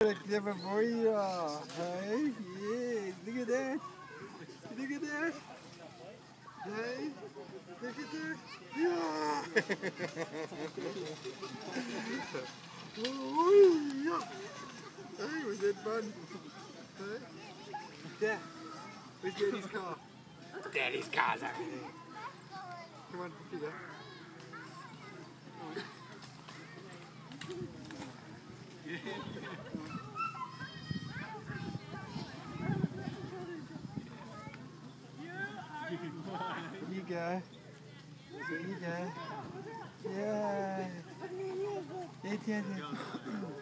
Clever boy. uh, Hey, yeah. Look at that. Look at that. Hey, look at that. Yeah. oh, yeah. Hey, was it fun? Hey? Dad, where's Daddy's car? Daddy's car's over there. Come on, Peter. Here you go. Here you go. Yeah. Yeah, yeah, yeah.